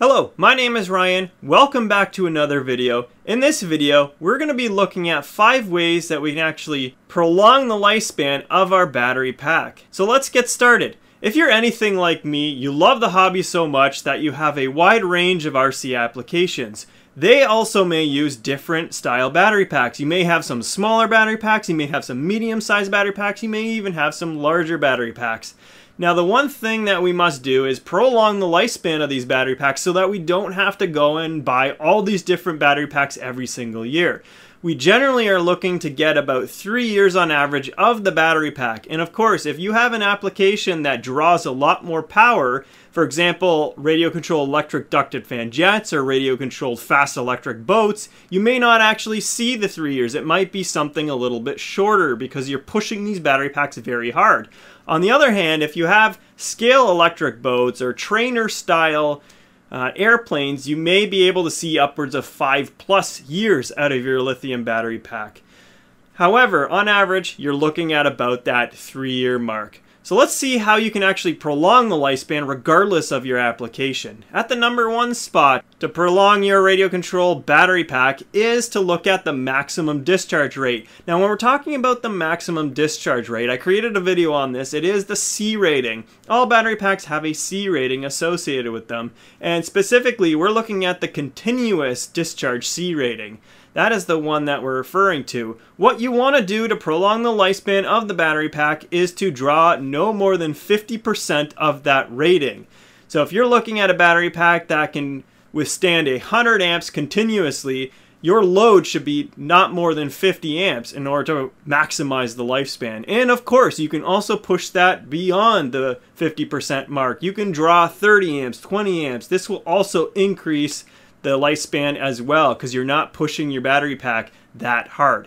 Hello, my name is Ryan. Welcome back to another video. In this video, we're going to be looking at five ways that we can actually prolong the lifespan of our battery pack. So let's get started. If you're anything like me, you love the hobby so much that you have a wide range of RC applications. They also may use different style battery packs. You may have some smaller battery packs, you may have some medium sized battery packs, you may even have some larger battery packs. Now the one thing that we must do is prolong the lifespan of these battery packs so that we don't have to go and buy all these different battery packs every single year. We generally are looking to get about three years on average of the battery pack. And of course, if you have an application that draws a lot more power, for example, radio controlled electric ducted fan jets or radio controlled fast electric boats, you may not actually see the three years. It might be something a little bit shorter because you're pushing these battery packs very hard. On the other hand, if you have scale electric boats or trainer style uh, airplanes, you may be able to see upwards of five plus years out of your lithium battery pack. However, on average, you're looking at about that three year mark. So let's see how you can actually prolong the lifespan regardless of your application. At the number one spot to prolong your radio control battery pack is to look at the maximum discharge rate. Now when we're talking about the maximum discharge rate, I created a video on this. It is the C rating. All battery packs have a C rating associated with them. And specifically, we're looking at the continuous discharge C rating. That is the one that we're referring to. What you want to do to prolong the lifespan of the battery pack is to draw no more than 50% of that rating. So if you're looking at a battery pack that can withstand 100 amps continuously, your load should be not more than 50 amps in order to maximize the lifespan. And of course, you can also push that beyond the 50% mark. You can draw 30 amps, 20 amps. This will also increase the lifespan as well because you're not pushing your battery pack that hard.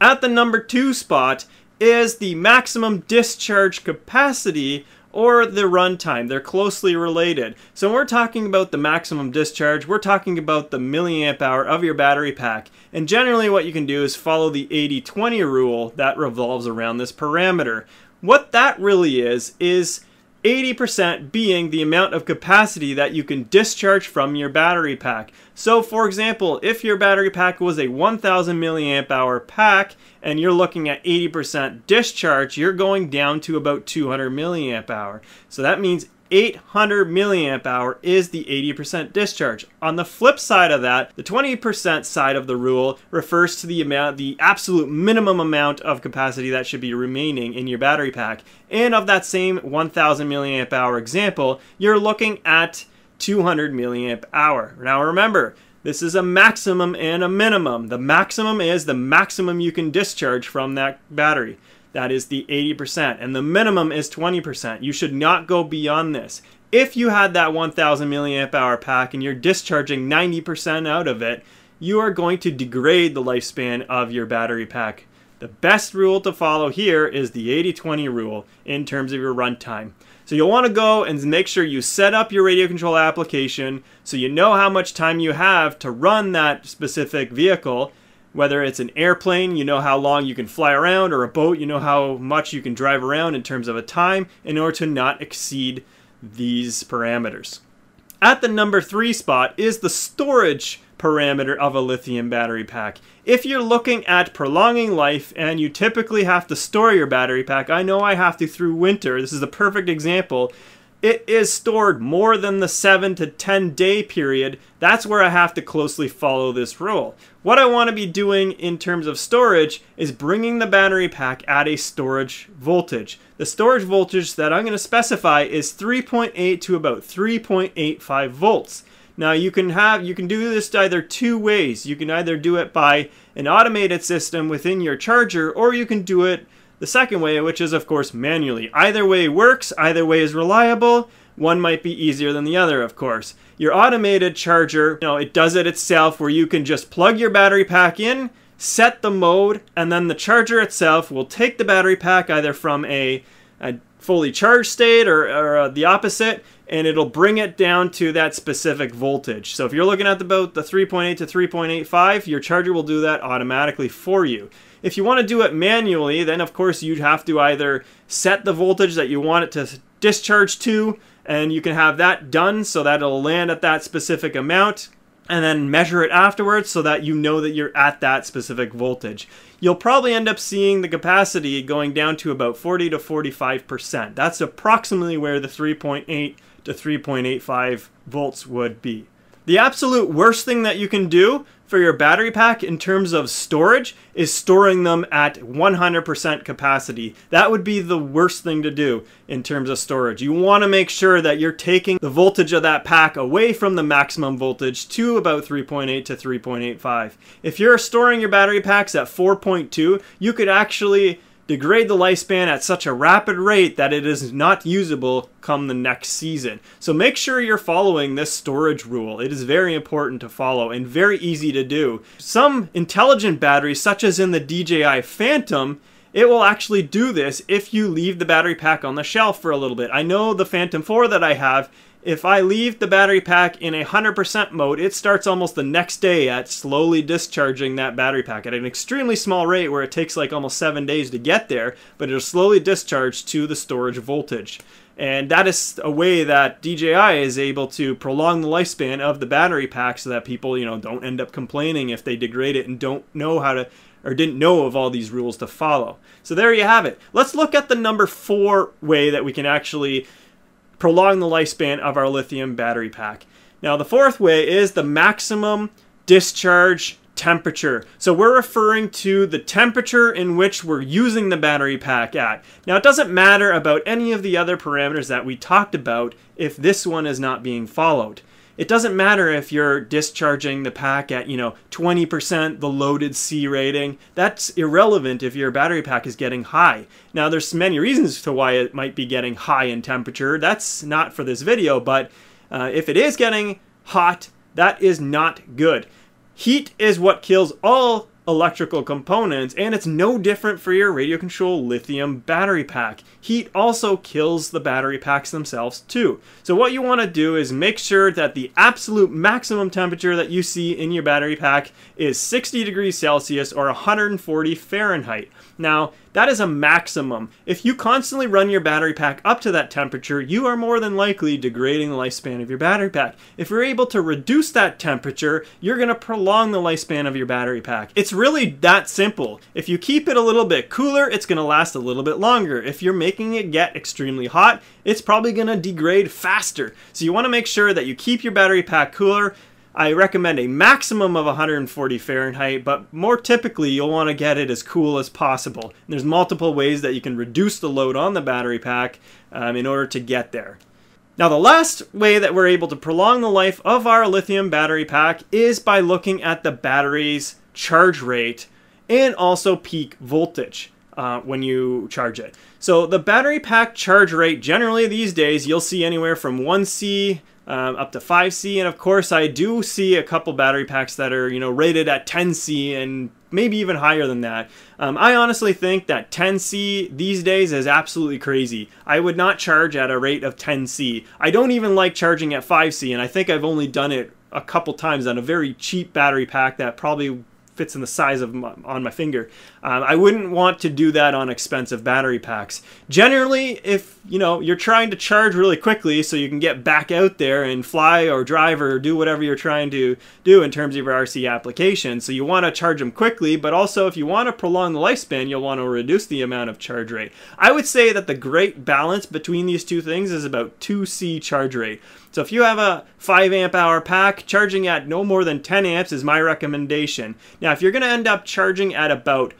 At the number two spot is the maximum discharge capacity or the runtime. They're closely related. So when we're talking about the maximum discharge, we're talking about the milliamp hour of your battery pack. And generally what you can do is follow the 80-20 rule that revolves around this parameter. What that really is, is 80% being the amount of capacity that you can discharge from your battery pack. So for example, if your battery pack was a 1000 milliamp hour pack and you're looking at 80% discharge, you're going down to about 200 milliamp hour. So that means 800 milliamp hour is the 80% discharge. On the flip side of that, the 20% side of the rule refers to the amount, the absolute minimum amount of capacity that should be remaining in your battery pack. And of that same 1000 milliamp hour example, you're looking at 200 milliamp hour. Now remember, this is a maximum and a minimum. The maximum is the maximum you can discharge from that battery. That is the 80%. And the minimum is 20%. You should not go beyond this. If you had that 1000 milliamp hour pack and you're discharging 90% out of it, you are going to degrade the lifespan of your battery pack. The best rule to follow here is the 80-20 rule in terms of your runtime. So you'll want to go and make sure you set up your radio control application so you know how much time you have to run that specific vehicle whether it's an airplane, you know how long you can fly around, or a boat, you know how much you can drive around in terms of a time in order to not exceed these parameters. At the number three spot is the storage parameter of a lithium battery pack. If you're looking at prolonging life and you typically have to store your battery pack, I know I have to through winter, this is the perfect example, it is stored more than the 7 to 10 day period, that's where I have to closely follow this rule. What I want to be doing in terms of storage is bringing the battery pack at a storage voltage. The storage voltage that I'm going to specify is 3.8 to about 3.85 volts. Now you can have you can do this either two ways. You can either do it by an automated system within your charger or you can do it the second way, which is of course manually. Either way works, either way is reliable. One might be easier than the other, of course. Your automated charger, you know, it does it itself where you can just plug your battery pack in, set the mode, and then the charger itself will take the battery pack either from a, a fully charged state or, or uh, the opposite, and it'll bring it down to that specific voltage. So if you're looking at the, about the 3.8 to 3.85, your charger will do that automatically for you. If you want to do it manually, then of course you'd have to either set the voltage that you want it to discharge to, and you can have that done so that it'll land at that specific amount, and then measure it afterwards so that you know that you're at that specific voltage. You'll probably end up seeing the capacity going down to about 40 to 45%. That's approximately where the 3.8 to 3.85 volts would be. The absolute worst thing that you can do for your battery pack in terms of storage is storing them at 100% capacity. That would be the worst thing to do in terms of storage. You want to make sure that you're taking the voltage of that pack away from the maximum voltage to about 3.8 to 3.85. If you're storing your battery packs at 4.2, you could actually degrade the lifespan at such a rapid rate that it is not usable come the next season. So make sure you're following this storage rule. It is very important to follow and very easy to do. Some intelligent batteries, such as in the DJI Phantom, it will actually do this if you leave the battery pack on the shelf for a little bit. I know the Phantom 4 that I have if I leave the battery pack in a 100% mode, it starts almost the next day at slowly discharging that battery pack at an extremely small rate where it takes like almost seven days to get there, but it'll slowly discharge to the storage voltage. And that is a way that DJI is able to prolong the lifespan of the battery pack so that people, you know, don't end up complaining if they degrade it and don't know how to or didn't know of all these rules to follow. So there you have it. Let's look at the number four way that we can actually prolong the lifespan of our lithium battery pack. Now, the fourth way is the maximum discharge temperature. So we're referring to the temperature in which we're using the battery pack at. Now, it doesn't matter about any of the other parameters that we talked about if this one is not being followed. It doesn't matter if you're discharging the pack at, you know, 20% the loaded C rating. That's irrelevant if your battery pack is getting high. Now, there's many reasons to why it might be getting high in temperature. That's not for this video, but uh, if it is getting hot, that is not good. Heat is what kills all electrical components, and it's no different for your radio control lithium battery pack. Heat also kills the battery packs themselves too. So what you want to do is make sure that the absolute maximum temperature that you see in your battery pack is 60 degrees Celsius or 140 Fahrenheit. Now, that is a maximum. If you constantly run your battery pack up to that temperature, you are more than likely degrading the lifespan of your battery pack. If you're able to reduce that temperature, you're going to prolong the lifespan of your battery pack. It's really that simple. If you keep it a little bit cooler, it's going to last a little bit longer. If you're making it get extremely hot, it's probably going to degrade faster. So you want to make sure that you keep your battery pack cooler, I recommend a maximum of 140 Fahrenheit, but more typically you'll want to get it as cool as possible. And there's multiple ways that you can reduce the load on the battery pack um, in order to get there. Now the last way that we're able to prolong the life of our lithium battery pack is by looking at the battery's charge rate and also peak voltage. Uh, when you charge it. So the battery pack charge rate generally these days you'll see anywhere from 1C um, up to 5C. And of course, I do see a couple battery packs that are, you know, rated at 10C and maybe even higher than that. Um, I honestly think that 10C these days is absolutely crazy. I would not charge at a rate of 10C. I don't even like charging at 5C, and I think I've only done it a couple times on a very cheap battery pack that probably fits in the size of my, on my finger. Um, I wouldn't want to do that on expensive battery packs. Generally, if you know you're trying to charge really quickly so you can get back out there and fly or drive or do whatever you're trying to do in terms of your RC application, so you want to charge them quickly, but also if you want to prolong the lifespan, you'll want to reduce the amount of charge rate. I would say that the great balance between these two things is about 2C charge rate. So if you have a 5 amp hour pack, charging at no more than 10 amps is my recommendation. Now, if you're going to end up charging at about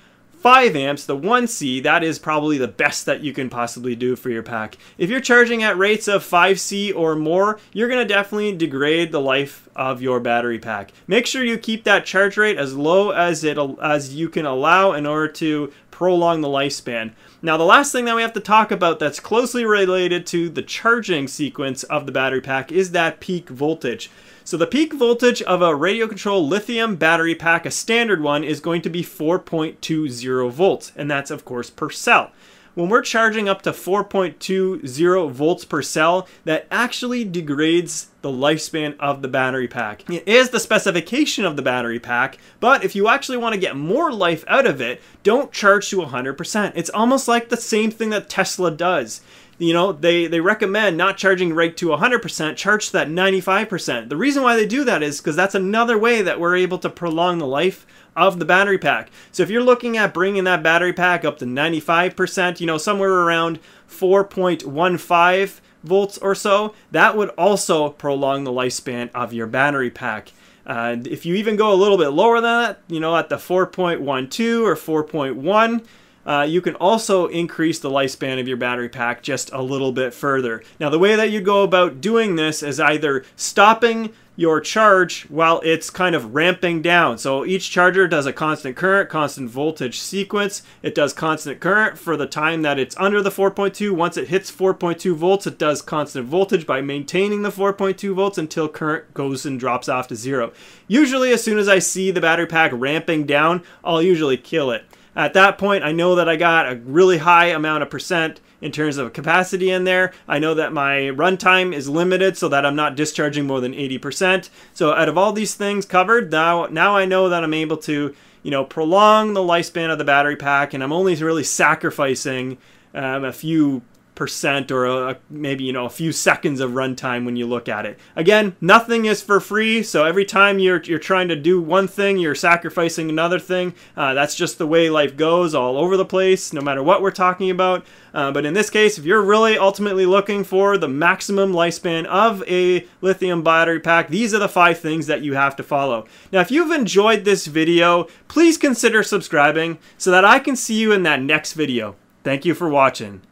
5 amps, the 1C, that is probably the best that you can possibly do for your pack. If you're charging at rates of 5C or more, you're going to definitely degrade the life of your battery pack. Make sure you keep that charge rate as low as it as you can allow in order to prolong the lifespan. Now the last thing that we have to talk about that's closely related to the charging sequence of the battery pack is that peak voltage. So the peak voltage of a radio control lithium battery pack, a standard one, is going to be 4.20 volts, and that's of course per cell. When we're charging up to 4.20 volts per cell, that actually degrades the lifespan of the battery pack. It is the specification of the battery pack, but if you actually want to get more life out of it, don't charge to 100%. It's almost like the same thing that Tesla does you know, they, they recommend not charging right to 100%, charge to that 95%. The reason why they do that is because that's another way that we're able to prolong the life of the battery pack. So if you're looking at bringing that battery pack up to 95%, you know, somewhere around 4.15 volts or so, that would also prolong the lifespan of your battery pack. Uh, if you even go a little bit lower than that, you know, at the 4.12 or 4.1, uh, you can also increase the lifespan of your battery pack just a little bit further. Now the way that you go about doing this is either stopping your charge while it's kind of ramping down. So each charger does a constant current, constant voltage sequence. It does constant current for the time that it's under the 4.2. Once it hits 4.2 volts, it does constant voltage by maintaining the 4.2 volts until current goes and drops off to zero. Usually as soon as I see the battery pack ramping down, I'll usually kill it. At that point, I know that I got a really high amount of percent in terms of capacity in there. I know that my runtime is limited so that I'm not discharging more than 80%. So out of all these things covered, now, now I know that I'm able to, you know, prolong the lifespan of the battery pack and I'm only really sacrificing um, a few percent or a, maybe you know a few seconds of runtime when you look at it. Again, nothing is for free, so every time you're you're trying to do one thing, you're sacrificing another thing. Uh, that's just the way life goes all over the place, no matter what we're talking about. Uh, but in this case, if you're really ultimately looking for the maximum lifespan of a lithium battery pack, these are the five things that you have to follow. Now, if you've enjoyed this video, please consider subscribing so that I can see you in that next video. Thank you for watching.